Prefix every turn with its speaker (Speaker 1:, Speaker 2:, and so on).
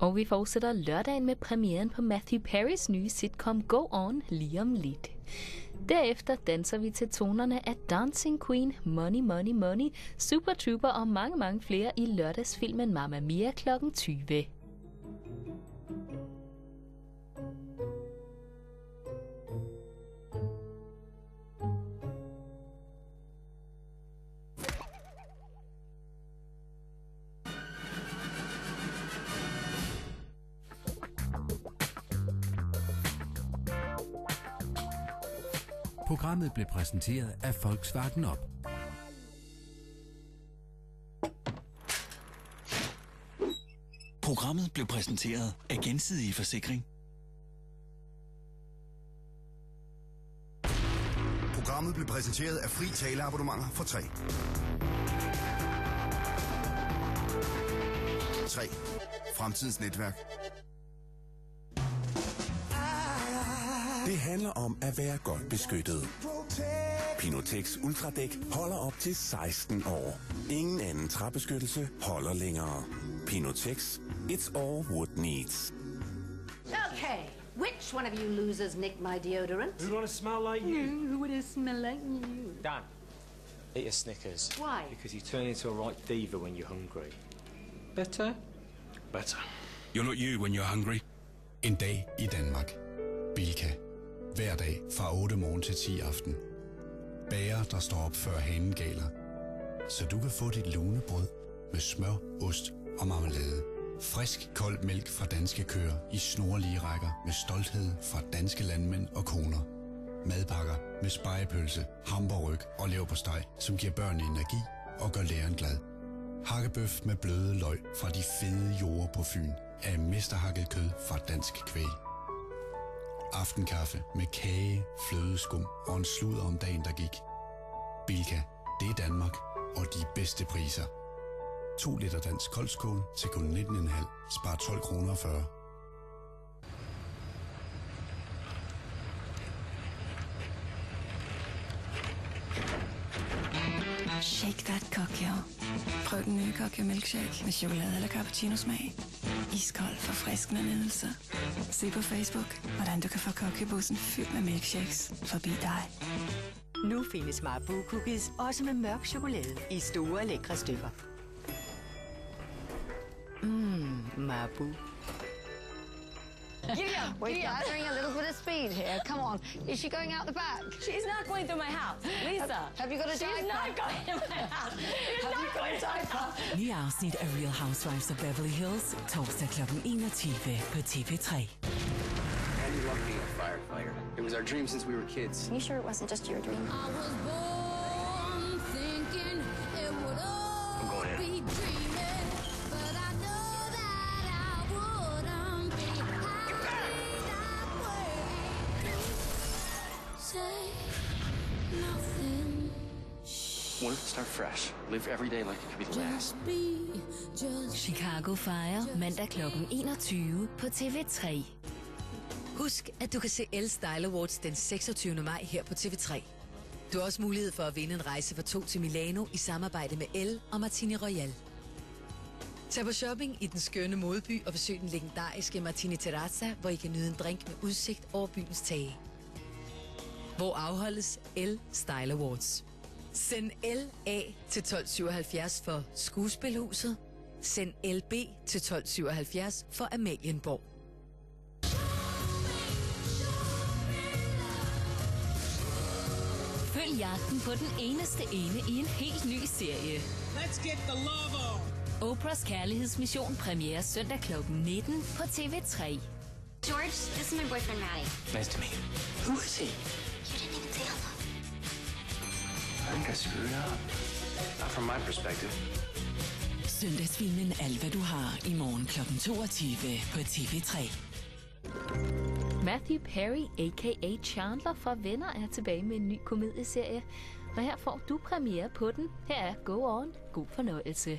Speaker 1: Og vi fortsætter lørdagen med premieren på Matthew Perrys nye sitcom Go On lige om lidt. Derefter danser vi til tonerne af Dancing Queen, Money Money Money, Super Trooper og mange, mange flere i lørdagsfilmen Mamma Mia kl. 20.
Speaker 2: Programmet blev præsenteret af Volkswagen Op.
Speaker 3: Programmet blev præsenteret af Gensidige Forsikring.
Speaker 4: Programmet blev præsenteret af fri taleabonnementer for 3. 3. Fremtidens netværk.
Speaker 5: Det handler om at være godt beskyttet. Pinotex Ultradæk holder op til 16 år. Ingen anden træbeskyttelse holder længere. Pinotex. It's all wood needs.
Speaker 6: Okay, which one of you losers nicked my deodorant?
Speaker 7: Who want to smell like you?
Speaker 6: Who would have smelled like you?
Speaker 7: Dan, eat a Snickers.
Speaker 6: Why?
Speaker 7: Because you turn into a right diva when you're hungry. Better? Better.
Speaker 2: You're not you when you're hungry. En dag i Danmark. Bilka. Hver dag fra 8 morgen til 10 aften. Bager, der står op før hanen galer. Så du kan få dit lunebrød med smør, ost og marmelade. Frisk, kold mælk fra danske køer i snorlige rækker med stolthed fra danske landmænd og koner. Madpakker med spejepølse, hamburgryg og leverpostej, som giver børnene energi og gør læreren glad. Hakkebøf med bløde løg fra de fede jorder på Fyn af mesterhakket kød fra dansk kvæg. Aftenkaffe med kage, flødeskum og en sludder om dagen, der gik. Bilka, det er Danmark, og de bedste priser. 2 liter dansk koldskål til kun 19,5. Spar 12 kroner 40.
Speaker 8: Shake that cocktail. Prøv den nye cocktail milkshake med chokolade eller cappuccino smag. Iskold forfriskende nydelse. Se på Facebook, hvordan du kan få kokkebussen fyldt med milkshakes forbi dig.
Speaker 9: Nu findes Marabou cookies også med mørk chokolade i store lækre stykker. Mmm, Marabou.
Speaker 6: Giddy up, We're gathering a little bit of speed here. Come on. Is she going out the back?
Speaker 10: She's not going through my house. Lisa.
Speaker 6: Have, have you got a
Speaker 10: She's
Speaker 6: diaper?
Speaker 10: not going in my house. She's
Speaker 6: Have
Speaker 10: not
Speaker 6: you got
Speaker 10: going
Speaker 6: a diaper?
Speaker 11: Nye afsnit af Real Housewives of Beverly Hills. Torsdag kl. 21 på TV3.
Speaker 12: Andy loved being a firefighter. It was our dream since we were kids.
Speaker 13: You sure it wasn't just your dream?
Speaker 12: I'm going We start fresh? Live every day like it could be the last.
Speaker 11: Chicago Fire mandag kl. 21 på TV3.
Speaker 14: Husk, at du kan se El Style Awards den 26. maj her på TV3. Du har også mulighed for at vinde en rejse for to til Milano i samarbejde med El og Martini Royal. Tag på shopping i den skønne modeby og besøg den legendariske Martini Terrazza, hvor I kan nyde en drink med udsigt over byens tage. Hvor afholdes El Style Awards. Send LA til 1277 for Skuespilhuset. Send LB til 1277 for Amalienborg.
Speaker 1: Følg jagten på den eneste ene i en helt ny serie.
Speaker 15: Let's get the love on.
Speaker 1: Oprahs kærlighedsmission premiere søndag kl. 19 på TV3.
Speaker 13: George, this is my boyfriend Maddie.
Speaker 12: Nice to meet you. Who is he?
Speaker 13: You didn't even say hello.
Speaker 12: I think I screwed up. Not from my perspective.
Speaker 11: Søndagsfilmen Alt hvad du har i morgen kl. 22 på TV3.
Speaker 1: Matthew Perry, a.k.a. Chandler fra Venner, er tilbage med en ny komedieserie. Og her får du premiere på den. Her er Go On. God fornøjelse.